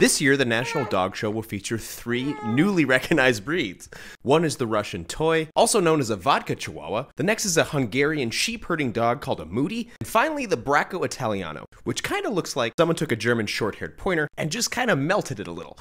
This year, the National Dog Show will feature three newly recognized breeds. One is the Russian Toy, also known as a vodka chihuahua. The next is a Hungarian sheep herding dog called a Mudi. And finally, the Bracco Italiano, which kind of looks like someone took a German short haired pointer and just kind of melted it a little.